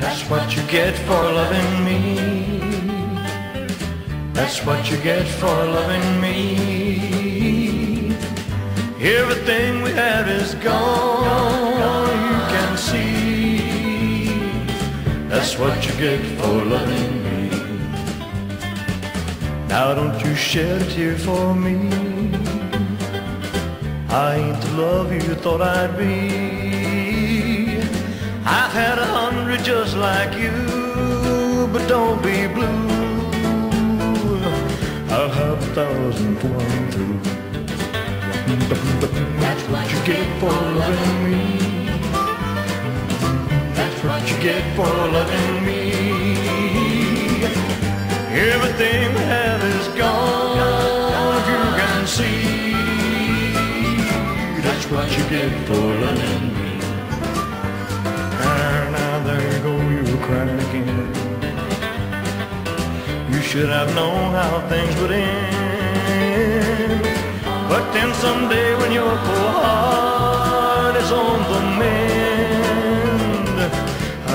That's what you get for loving me. That's what you get for loving me. Everything we had is gone, you can see. That's what you get for loving me. Now don't you shed a tear for me. I ain't the love you thought I'd be. Just like you, but don't be blue. I'll have a thousand one through. That's what you get for loving me. That's what you get for loving me. Everything we have is gone, if you can see. That's what you get for loving me. There go you crying again. You should have known how things would end. But then someday when your poor heart is on the mend,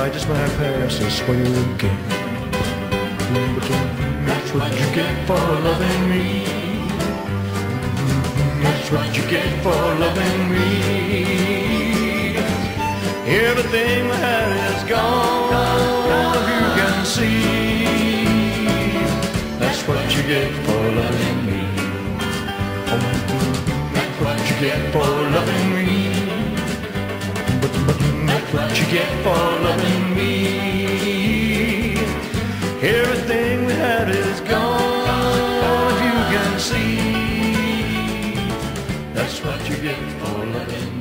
I just might pass this way again. But that's what you get for loving me. Mm-hmm, that's what you get for loving me. Everything we had is gone, if you can see. That's what you get for loving me. That's what you get for loving me. That's what you get for loving me. Everything we had is gone, if you can see. That's what you get for loving me.